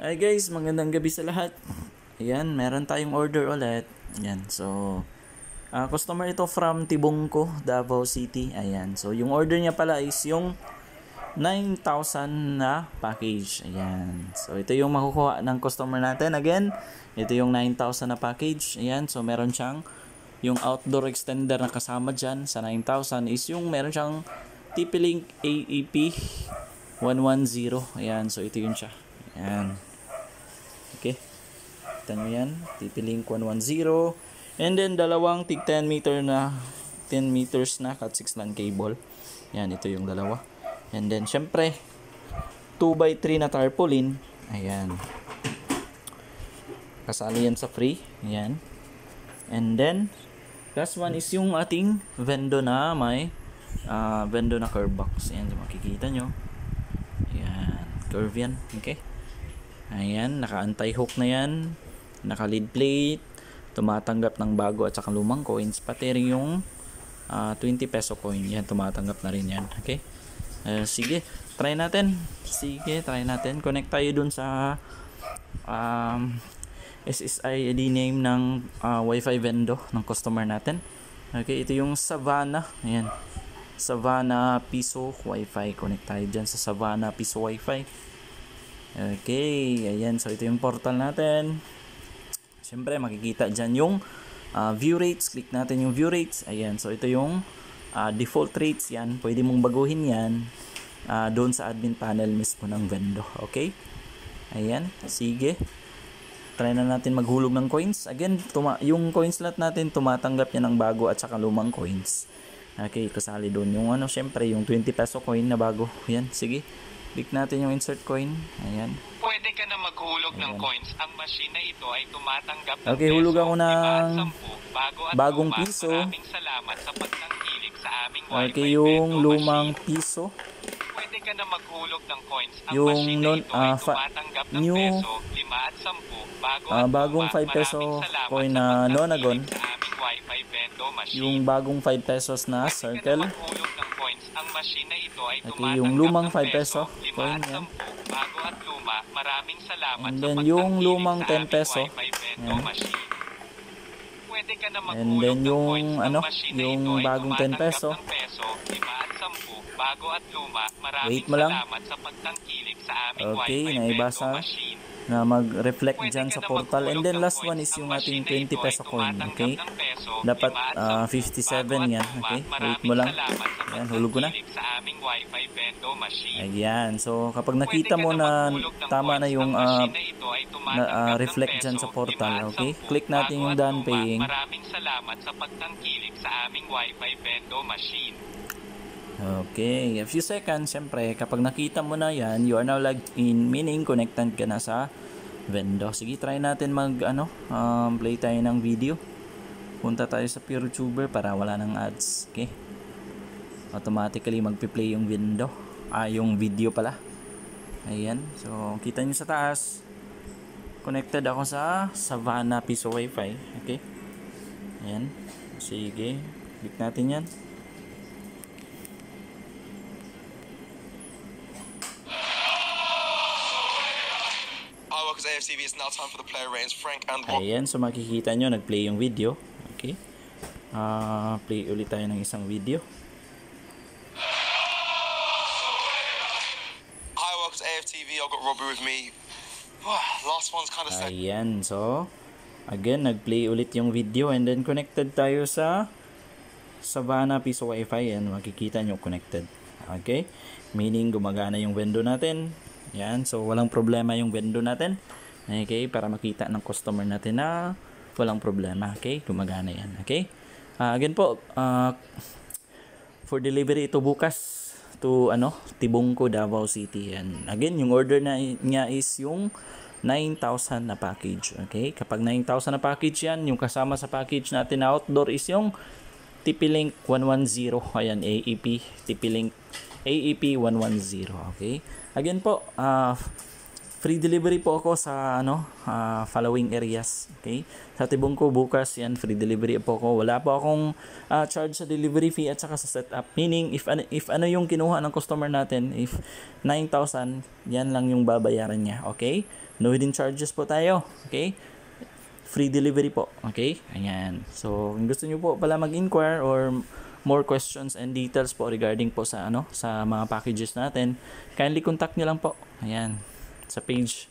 Hi guys, magandang gabi sa lahat. Ayan, meron tayong order ulit. Ayan, so ah, customer ito from Tibungko, Davao City. Ayan, so yung order niya pala is yung 9,000 na package. Ayan. So ito yung makukuha ng customer natin. Again, ito yung 9,000 na package. Ayan, so meron siyang yung outdoor extender na kasama dyan sa 9,000 is yung meron siyang TP-Link AEP 110. Ayan, so ito yun siya. Ayan. Okay. Kita nyo yan. TP-Link 110. And then, dalawang tig 10 meter na 10 meters na cat 6 LAN cable. Yan, ito yung dalawa. And then, syempre, 2x3 na tarpaulin. Ayan. Kasali yan sa free. Ayan. And then, last one is yung ating vendo na may uh, vendo na curve box. Ayan, makikita nyo. Ayan. Curve yan. Okay. Ayan, naka-anti-hook na yan. Naka-lead plate. Tumatanggap ng bago at saka lumang coins. Pati rin yung uh, 20 peso coin. Yan, tumatanggap na rin yan. Okay. Uh, sige, try natin. Sige, try natin. Connect tayo dun sa um, SSI ID name ng uh, Wi-Fi vendor ng customer natin. Okay, ito yung Savannah. Ayan. Savannah Piso Wi-Fi. Connect tayo dyan sa Savannah Piso Wi-Fi. Okay, ayan. So, ito yung portal natin. Siyempre, makikita dyan yung uh, view rates. Click natin yung view rates. Ayan. So, ito yung uh, default rates yan. Pwede mong baguhin yan uh, doon sa admin panel mismo ng vendor. Okay? Ayan. Sige. Try na natin maghulog ng coins. Again, tuma yung coin slot natin, tumatanggap niya ng bago at saka lumang coins. Okay, kasali doon yung ano, syempre, yung 20 peso coin na bago. Yan, sige. Click natin yung insert coin. Ayan. Pwede ka na maghulog ng coins. Ang machine na ito ay tumatanggap ng Okay, hulog ako ng bago at bagong luma. piso. Maraming salamat sa pagtangkilik sa aming Okay, Wi-Fi yung Bento lumang machine. piso. Pwede ka na maghulog ng coins. Ang Yung machine na non- ito ah, ay fa- tumatanggap ng new- peso, 5 at 10, bago Ah, at bagong luma. 5 peso coin na Nonagon. Yung bagong 5 pesos na Pwede ka circle. na maghulog ng coins. Ang machine na ito ay tumatanggap yung lumang ng 5 peso, 5 coin yan. 10, bago at luma. Maraming salamat And then yung lumang sa 10 aming peso. Yan. Pwede ka na And then ng yung, ano, yung ito bagong 10 tumatanggap peso. ng peso, 5 at 10, bago at luma. Maraming Wait mo lang. salamat sa pagtangkilik sa aming Okay, Wi-Fi naibasa. Machine. Na mag-reflect dyan sa portal. And then last one is yung ating na 20 ito ay peso coin. Okay? Dapat 5 at ah, 10, 57 bago at yan. Okay? Wait mo lang. Ayan, hulog ko na. Ayan. So, kapag nakita mo na tama na yung machine na ng reflect dyan sa portal. 5 at Okay? 10, Click natin yung done paying. Maraming salamat sa pagtangkilik sa aming Wi-Fi Bento machine. Okay, a few seconds, syempre, kapag nakita mo na yan, you are now logged in, meaning connected ka na sa vendor. Sige, try natin mag, ano, um, play tayo ng video. Punta tayo sa PureTuber para wala ng ads. Okay? Automatically magpi-play yung window. Ah, yung video pala. Ayan. So, kita nyo sa taas. Connected ako sa Savannah Piso Wi-Fi. Okay? Ayan. Sige. Click natin yan. AFTV. It's now time for the player ratings. Frank and Rob. Ayan, so makikita nyo, nag-play yung video. Okay. Ah, play ulit tayo ng isang video. Hi, welcome to AFTV. I've got Robbie with me. Last one's kind of sad. Ayan, so again, nag-play ulit yung video and then connected tayo sa Savannah Piso Wi-Fi. Ayan, makikita nyo connected. Okay? Meaning, gumagana yung window natin. Ayan, so walang problema yung window natin. Okay, para makita ng customer natin na walang problema. Okay, gumagana yan. Okay? Ah, again po, ah, for delivery ito bukas to ano Tibungko Davao City. And again yung order na niya is yung 9,000 na package. Okay? Kapag 9,000 na package yan yung kasama sa package natin na outdoor is yung TP-Link 110 ayan AEP TP-Link AEP 110 okay? Again po ah free delivery po ako sa ano ah, following areas okay? Sa tibong ko bukas yan free delivery po ako. Wala po akong ah, charge sa delivery fee at saka sa setup. Meaning if ano, if ano yung kinuha ng customer natin if 9,000 yan lang yung babayaran niya okay? No hidden charges po tayo okay? Free delivery po okay? Ayan. So kung gusto niyo po pala mag-inquire or more questions and details po regarding po sa ano sa mga packages natin kindly contact niyo lang po. Ayan sa page